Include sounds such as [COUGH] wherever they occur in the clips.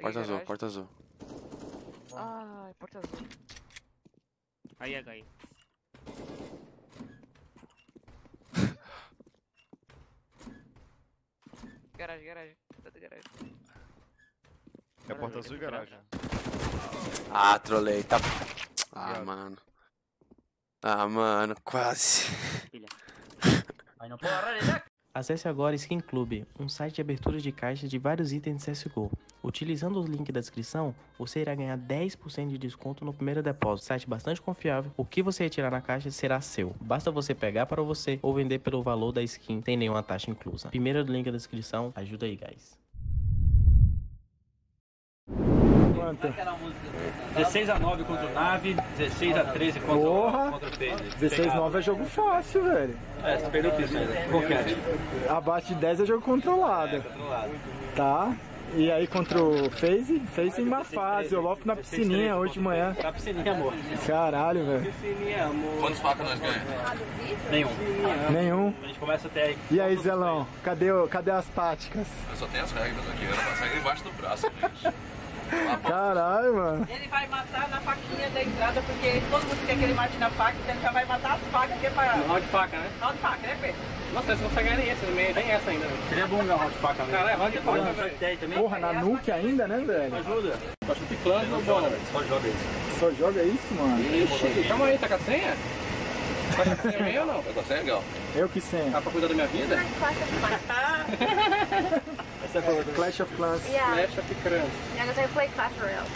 Porta azul, porta azul. Ai, porta azul. Aí, HI. [LAUGHS] Garagem, garagem. Tá de garagem. É porta azul e garagem. Ah, trolei, tá. Ah, mano. Ah, mano, quase. [LAUGHS] Aí não pode. Acesse agora Skin Club, um site de abertura de caixas de vários itens de CSGO. Utilizando o link da descrição, você irá ganhar 10% de desconto no primeiro depósito. Site bastante confiável, o que você retirar na caixa será seu. Basta você pegar para você ou vender pelo valor da skin, sem nenhuma taxa inclusa. Primeiro link da descrição, ajuda aí, guys. Quanto? 16 a 9 contra o Nave, 16 a 13 contra, Porra! o- contra o Phase. 16 9 é jogo fácil, velho. É, você perdeu o piso ainda. Qualquer. Abaixo de 10 é jogo controlado. Controlado. Tá? E aí contra o FaZe? FaZe em uma fase. Eu logo na piscininha hoje de manhã. Na piscininha, amor. Caralho, velho. Piscininha, amor. Quantos facas nós ganhamos? Nenhum. Nenhum. A gente começa até aí. E aí, Zelão? Cadê, o- cadê as táticas? Eu só tenho as regras aqui, eu não passo embaixo do braço, gente. Caralho, mano. Ele vai matar na faquinha da entrada, porque todo mundo quer que ele mate na faca, então ele já vai matar as facas que é pra. Round de faca, né? Não de faca, né, Pedro? Nossa, você consegue ganhar nem esse no nem essa ainda. velho. Seria bom ganhar round de faca mesmo. Caralho, round de faca, Porra, velho. tem também. Porra, na nuke ainda, né, velho? Ajuda. Só chute clã no. Só joga isso. Só joga isso, mano. Ixi, calma aí, tá com a senha? Tá com a senha ou não? Eu tô sem legal. Eu que senha. Tá pra cuidar da minha vida? Essa é. Clash of Clans. Yeah, Flash of Crans. yeah, because I play Clash Royale.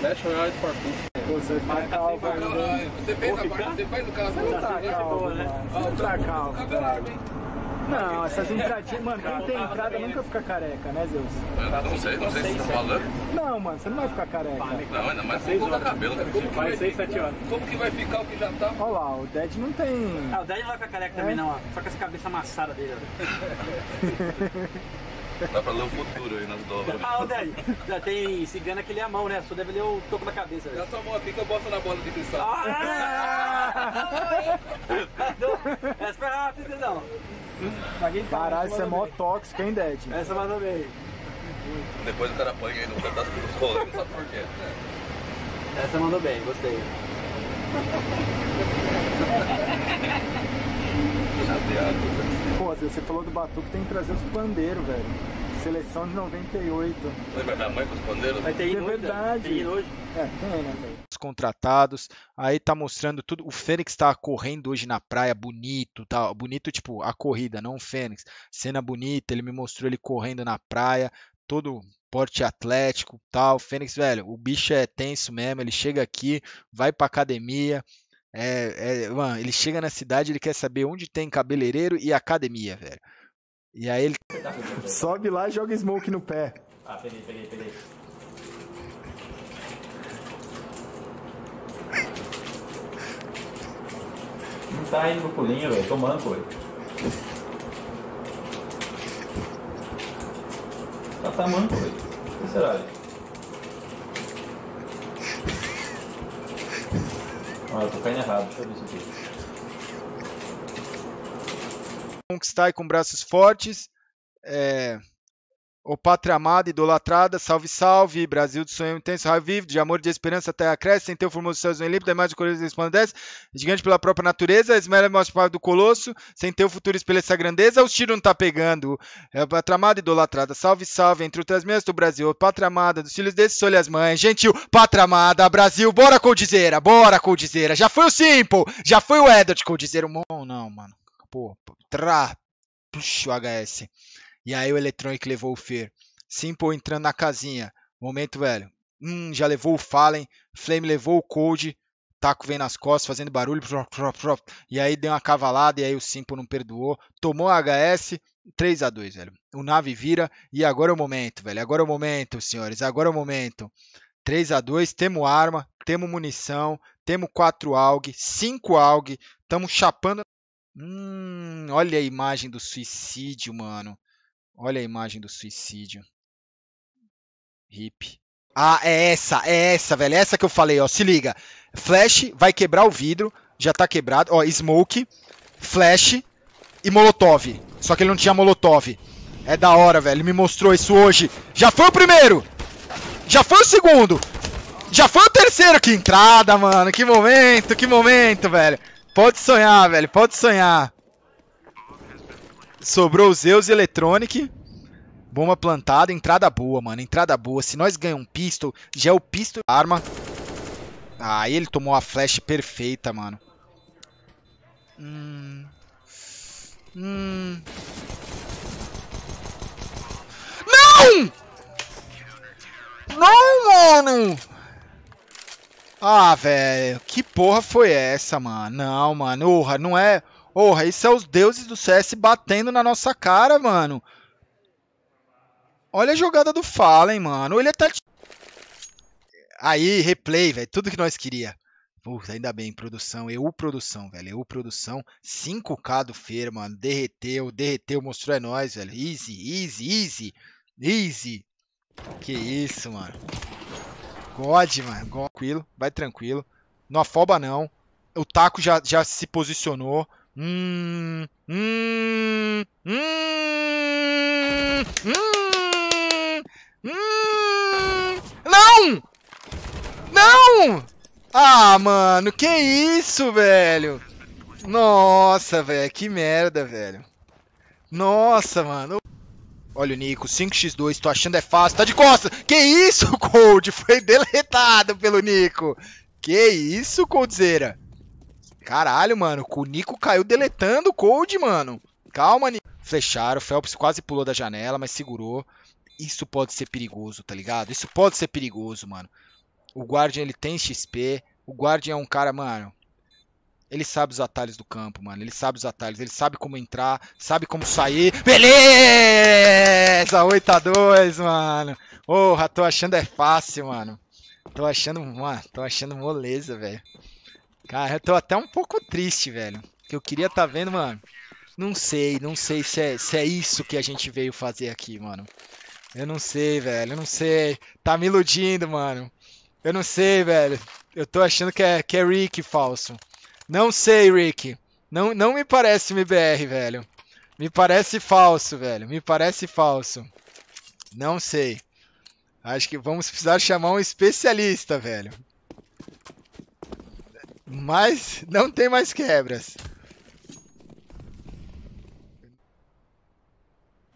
Flash Royale for Peace. Você vai ficar calvo ainda. Você fez a parte, você faz no canal. Você não tá calvo, mano. Você não tá calvo, velho. Não, essas entradinhas. Mano, quem tem entrada nunca fica careca, né, Zeus? Eu não sei, não sei se você tá falando. Não, mano, você não vai ficar careca. Não, ainda mais com o cabelo. né? Como que vai, 6, 7 horas. como que vai ficar o que já tá? Olha lá, o Dead não tem. Ah, o Dad não vai ficar careca também, não, ó. Só com essa cabeça amassada dele, ó. [LAUGHS] Dá pra ler o futuro aí nas dobras. Ah, o Dad, já tem cigana que lê a mão, né? Só deve ler o toco da cabeça, velho. Dá sua mão aqui que eu boto na bola de cristal. Ah! Essa foi rápida, não. Caralho, você é mó tóxico, hein, Dead? Essa mandou bem. Depois o cara apanha aí no pedaço dos rolês, não sabe por quê. Essa mandou bem, gostei. Chateado. Pô, você falou do Batuque, tem que trazer os pandeiros, velho. Seleção de 98. Lembra minha mãe com os pandeiros? Vai ter É hoje, verdade. Tem hoje. É, tem, né, velho? Os contratados, aí tá mostrando tudo. O Fênix tá correndo hoje na praia, bonito, tá? Bonito, tipo, a corrida, não o Fênix. Cena bonita, ele me mostrou ele correndo na praia, todo porte atlético, tal. O Fênix, velho, o bicho é tenso mesmo, ele chega aqui, vai pra academia. É, é, mano, ele chega na cidade, ele quer saber onde tem cabeleireiro e academia, velho. E aí ele Sobe lá e joga smoke no pé. Ah, peguei, peguei, peguei. Não tá indo pro pulinho, velho. Tô manco, velho. Tá, tá manco, velho. O que será, velho? Ah, eu tô caindo errado. Deixa eu ver isso aqui. conquistar e com braços fortes. É... O pátria amada, idolatrada, salve, salve, Brasil de sonho intenso, raio vivo, de amor e de esperança, terra cresce, sem ter o formoso céu limpo, da imagem de cores resplandece, gigante pela própria natureza, esmera mostra do colosso, sem ter o futuro espelha essa grandeza, os tiros não tá pegando, é o pátria amada, idolatrada, salve, salve, entre outras minhas do Brasil, pátria amada, dos filhos desses, olha as mães, gentil, pátria amada, Brasil, bora Coldizeira, bora Coldizeira, já foi o Simple, já foi o Edward Coldizeira, não, não, mano, pô, tra, puxa o HS. E aí o Electronic levou o Fer. Simple entrando na casinha. Momento, velho. Hum, já levou o Fallen. Flame levou o Cold. Taco vem nas costas, fazendo barulho. E aí deu uma cavalada. E aí o Simple não perdoou. Tomou a HS. 3 a 2 velho. O Nave vira. E agora é o momento, velho. Agora é o momento, senhores. Agora é o momento. 3 a 2 Temos arma. Temos munição. Temos 4 AUG. 5 AUG. Estamos chapando. Hum, olha a imagem do suicídio, mano. Olha a imagem do suicídio. Hip. Ah, é essa, é essa, velho. É essa que eu falei, ó. Se liga. Flash vai quebrar o vidro. Já tá quebrado. Ó, Smoke, Flash e Molotov. Só que ele não tinha Molotov. É da hora, velho. Ele me mostrou isso hoje. Já foi o primeiro! Já foi o segundo! Já foi o terceiro! Que entrada, mano! Que momento, que momento, velho! Pode sonhar, velho, pode sonhar. Sobrou o Zeus e Electronic. Bomba plantada, entrada boa, mano. Entrada boa. Se nós ganhamos um pistol, já é o pistol arma. Aí ele tomou a flash perfeita, mano. Hum. Hum. Não! Não, mano! Ah, velho. Que porra foi essa, mano? Não, mano. Orra, não é... Orra, isso é os deuses do CS batendo na nossa cara, mano. Olha a jogada do Fallen, mano. Ele tá... Aí, replay, velho. Tudo que nós queria. Puta, ainda bem, produção. EU produção, velho. EU produção. 5k do Feira, mano. Derreteu, derreteu, mostrou é nóis, velho. Easy, easy, easy. Easy. Que isso, mano. God, mano. God. Tranquilo, vai tranquilo. Não afoba, não. O taco já, já se posicionou. Hum, hum, hum, hum, hum. Não! Não! Ah, mano, que isso, velho? Nossa, velho, que merda, velho. Nossa, mano. Olha o Nico, 5x2, tô achando é fácil, tá de costas. Que isso, [LAUGHS] Cold? Foi deletado pelo Nico. Que isso, Coldzera? Caralho, mano, o Nico caiu deletando o Cold, mano. Calma, Nico. Fecharam, o Phelps quase pulou da janela, mas segurou. Isso pode ser perigoso, tá ligado? Isso pode ser perigoso, mano. O Guardian, ele tem XP. O Guardian é um cara, mano... Ele sabe os atalhos do campo, mano. Ele sabe os atalhos. Ele sabe como entrar, sabe como sair. Beleza! 8 a 2 mano. Porra, tô achando é fácil, mano. Tô achando, mano, tô achando moleza, velho. Cara, eu tô até um pouco triste, velho. Que eu queria tá vendo, mano. Não sei, não sei se é, se é isso que a gente veio fazer aqui, mano. Eu não sei, velho. Eu não sei. Tá me iludindo, mano. Eu não sei, velho. Eu tô achando que é, que é Rick falso. Não sei, Rick. Não, não me parece MBR, velho. Me parece falso, velho. Me parece falso. Não sei. Acho que vamos precisar chamar um especialista, velho. Mas não tem mais quebras.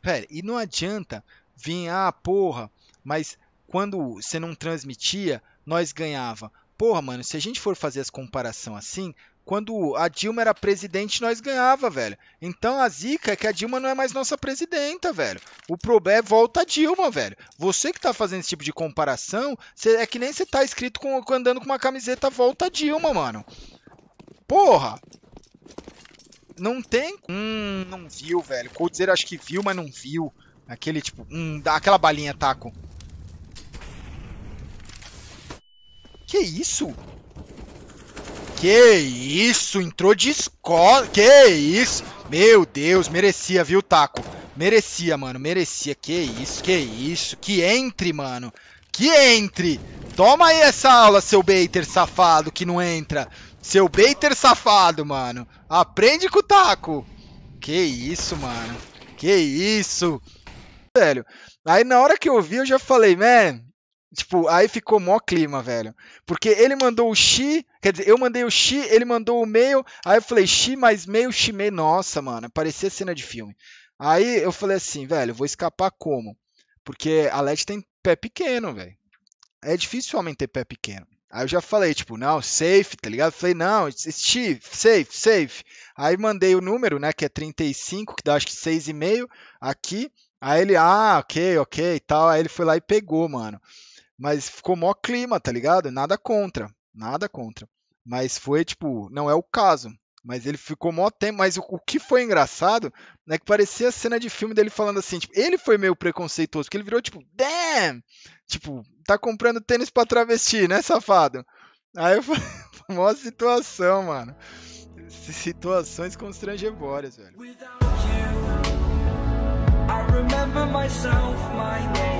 Pera, e não adianta vir, ah, porra, mas quando você não transmitia, nós ganhava. Porra, mano, se a gente for fazer as comparação assim, quando a Dilma era presidente, nós ganhava, velho. Então a zica é que a Dilma não é mais nossa presidenta, velho. O problema é volta a Dilma, velho. Você que tá fazendo esse tipo de comparação, cê, é que nem você tá escrito com, andando com uma camiseta volta a Dilma, mano. Porra! Não tem. Hum, não viu, velho. dizer acho que viu, mas não viu. Aquele tipo. Hum, aquela balinha, taco. Que isso? Que isso? Entrou de escola. Que isso? Meu Deus, merecia, viu, Taco? Merecia, mano, merecia. Que isso, que isso. Que entre, mano. Que entre. Toma aí essa aula, seu baiter safado que não entra. Seu baiter safado, mano. Aprende com o Taco. Que isso, mano. Que isso. Velho. Aí na hora que eu vi, eu já falei, man, Tipo, aí ficou mó clima, velho. Porque ele mandou o Xi, quer dizer, eu mandei o Xi, ele mandou o mail, aí eu falei Xi mais mail, Xi mail. Nossa, mano, parecia cena de filme. Aí eu falei assim, velho, vou escapar como? Porque a LED tem pé pequeno, velho. É difícil homem ter pé pequeno. Aí eu já falei, tipo, não, safe, tá ligado? Falei, não, Steve, safe, safe. Aí mandei o número, né, que é 35, que dá acho que 6,5 aqui. Aí ele, ah, ok, ok e tal. Aí ele foi lá e pegou, mano. Mas ficou mó clima, tá ligado? Nada contra. Nada contra. Mas foi, tipo, não é o caso. Mas ele ficou mó tempo. Mas o, o, que foi engraçado é que parecia a cena de filme dele falando assim, tipo, ele foi meio preconceituoso, porque ele virou, tipo, damn! Tipo, tá comprando tênis pra travesti, né, safado? Aí eu falei, [LAUGHS] mó situação, mano. Situações constrangevórias, velho. Without you, I remember myself, my name.